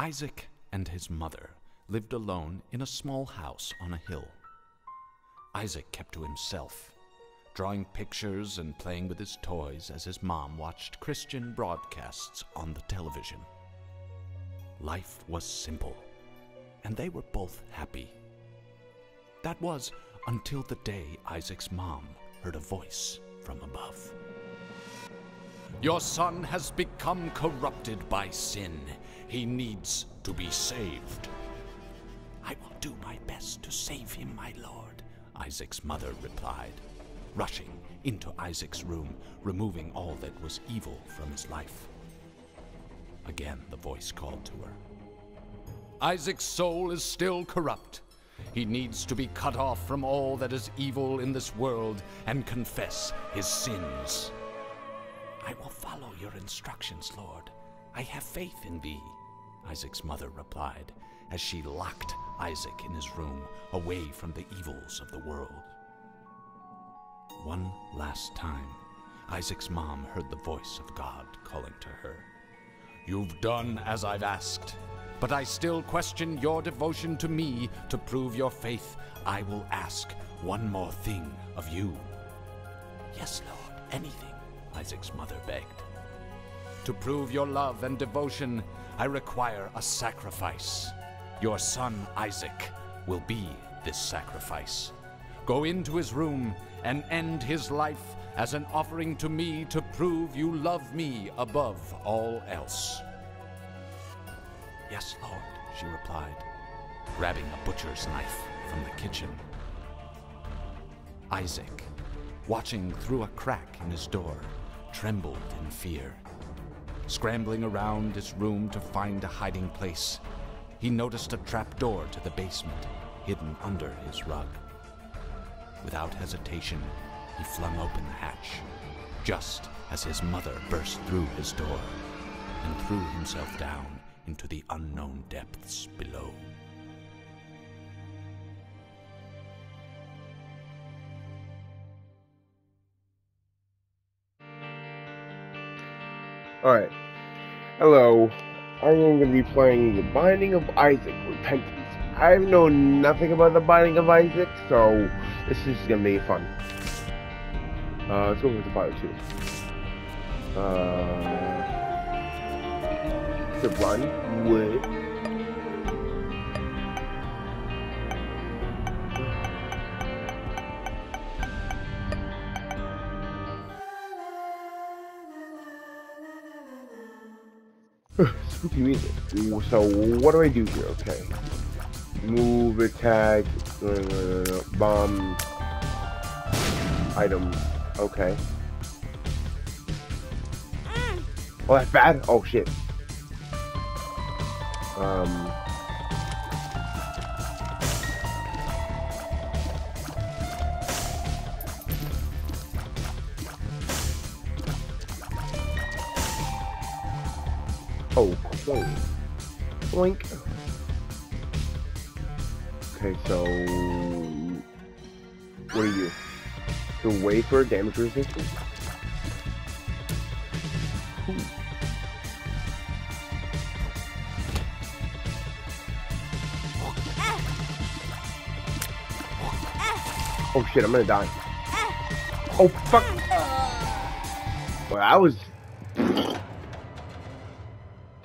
Isaac and his mother lived alone in a small house on a hill. Isaac kept to himself, drawing pictures and playing with his toys as his mom watched Christian broadcasts on the television. Life was simple, and they were both happy. That was until the day Isaac's mom heard a voice from above. Your son has become corrupted by sin. He needs to be saved. I will do my best to save him, my lord, Isaac's mother replied, rushing into Isaac's room, removing all that was evil from his life. Again, the voice called to her. Isaac's soul is still corrupt. He needs to be cut off from all that is evil in this world and confess his sins. I will follow your instructions, Lord. I have faith in thee, Isaac's mother replied as she locked Isaac in his room away from the evils of the world. One last time, Isaac's mom heard the voice of God calling to her. You've done as I've asked, but I still question your devotion to me to prove your faith. I will ask one more thing of you. Yes, Lord, anything, Isaac's mother begged. To prove your love and devotion, I require a sacrifice. Your son Isaac will be this sacrifice. Go into his room and end his life as an offering to me to prove you love me above all else. Yes, Lord, she replied, grabbing a butcher's knife from the kitchen. Isaac, watching through a crack in his door, trembled in fear. Scrambling around his room to find a hiding place, he noticed a trap door to the basement hidden under his rug. Without hesitation, he flung open the hatch, just as his mother burst through his door and threw himself down into the unknown depths below. Alright. Hello. I am going to be playing The Binding of Isaac Repentance. I know nothing about The Binding of Isaac, so this is going to be fun. Uh, let's go with the fire too. Uh, to run with spooky music. So what do I do here? Okay. Move, attack, uh, bomb, items. Okay. Oh, that's bad? Oh, shit. Um... Oh. Boink. Okay, so... What are you? The wafer damage resistance? Oh shit, I'm gonna die. Oh fuck! Well, I was...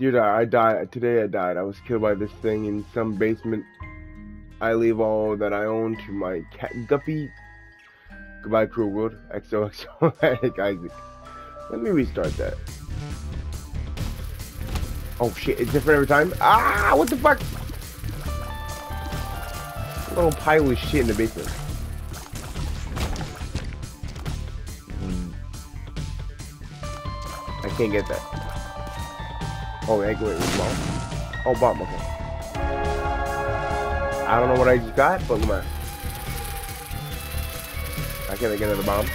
Dude, I died. Today I died. I was killed by this thing in some basement. I leave all that I own to my cat Guppy. Goodbye, cruel world. XOXO. Isaac. Let me restart that. Oh shit, it's different every time? Ah, what the fuck? Little pile of shit in the basement. I can't get that. Oh, I go with bomb. Oh, bomb, okay. I don't know what I just got, but look I can't get another bomb.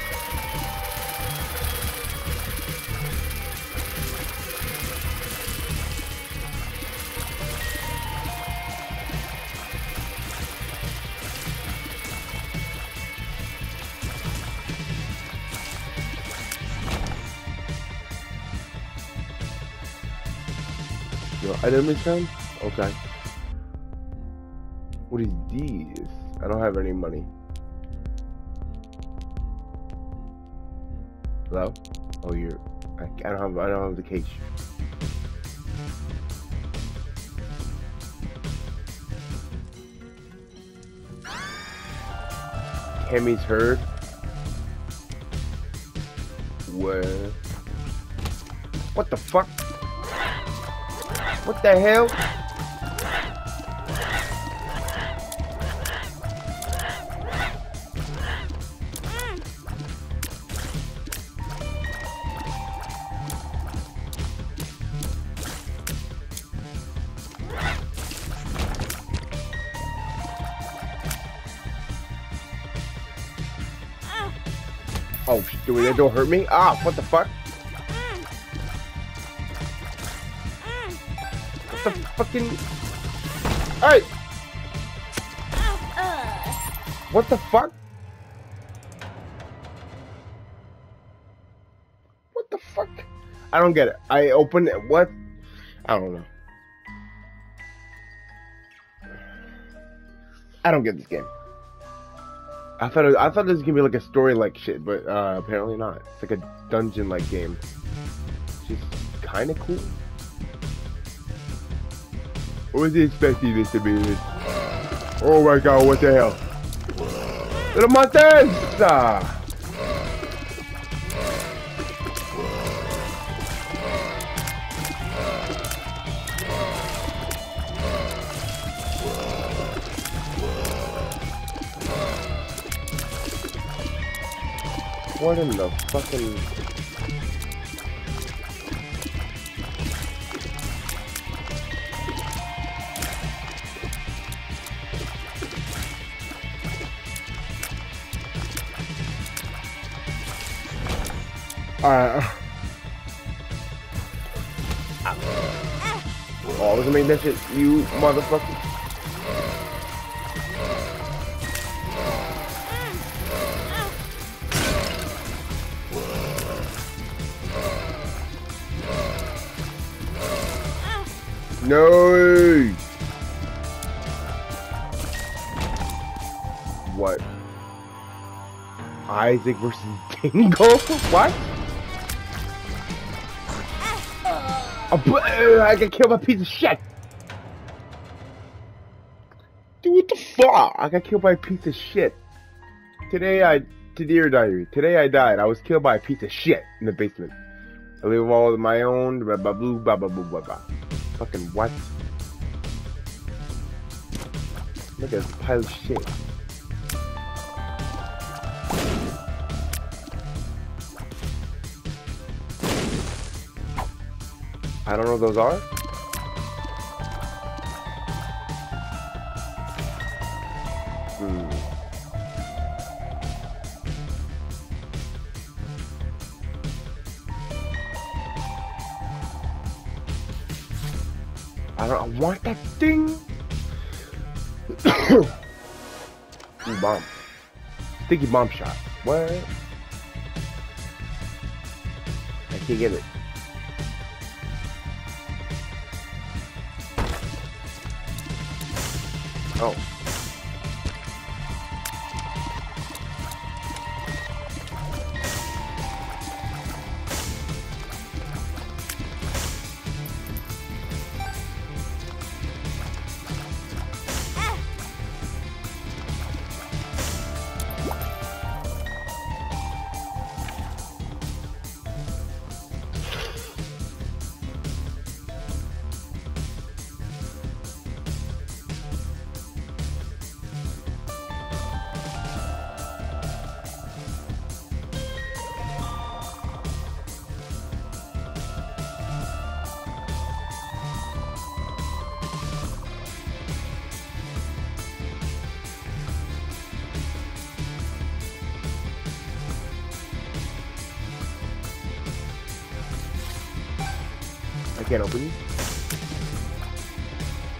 Item is found? Okay. What is these? I don't have any money. Hello? Oh, you're. I, I don't have. I don't have the cage. Tammy's Head. Where? What the fuck? What the hell? Oh, do that don't hurt me? Ah, what the fuck? The fucking... Hey! What the fuck? What the fuck? I don't get it. I open it. What? I don't know. I don't get this game. I thought I thought this was gonna be like a story like shit, but uh, apparently not. It's like a dungeon like game. Is kind of cool. What was expecting this to be? Oh my god, what the hell? Little Montez! What in the fucking... Alright. Ah. Oh, look at me, that shit, you motherfucker. No! What? Isaac versus Dingle? what? Oh, I got killed by a piece of shit! Dude, what the fuck? I got killed by a piece of shit. Today I... To Dear Diary. Today I died. I was killed by a piece of shit in the basement. I live all of my own. Blah, blah, blah, blah, blah, blah, blah. Fucking what? Look at this pile of shit. I don't know what those are. Hmm. I don't I want that thing. Ooh, bomb. Sticky bomb shot. What? I can't get it. Oh. can't open you?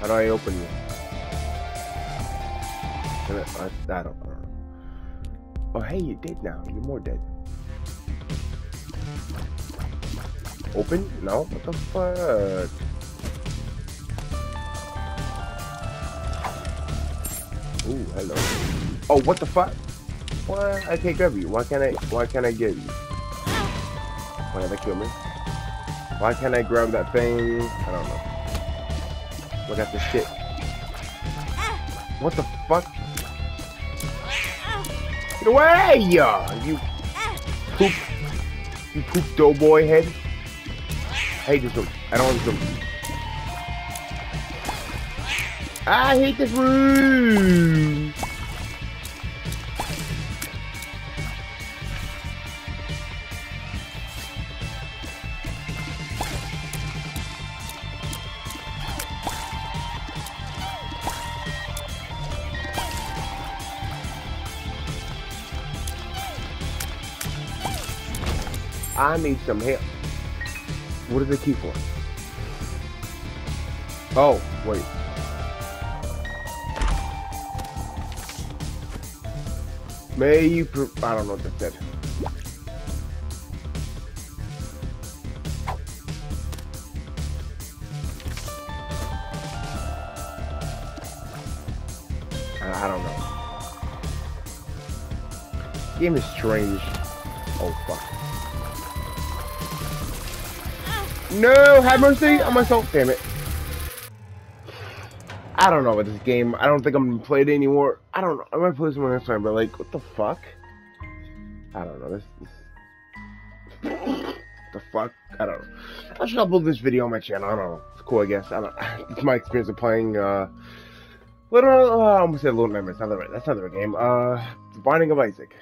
How do I open you? I, I don't know. Oh, hey, you're dead now. You're more dead. Open? No? What the fuck? Ooh, hello. Oh, what the fuck? Why I can't grab you? Why can't I? Why can't I get you? Why did they kill me? Why can't I grab that thing? I don't know. Look at this shit. What the fuck? Get away! You poop. You poop doughboy head. I hate this room. I don't want this room. I hate this room. I need some help. What is the key for? Oh, wait. May you I don't know what that said. I, I don't know. Game is strange. Oh fuck. No, have mercy on myself, damn it. I don't know about this game. I don't think I'm gonna play it anymore. I don't know. I might play this one next time, but like, what the fuck? I don't know. This, this the fuck? I don't know. I should upload this video on my channel. I don't know. It's cool, I guess. I don't. It's my experience of playing. uh Little. Uh, I almost said Little Nightmares. Not the right. That's not the right game. Uh, The Binding of Isaac.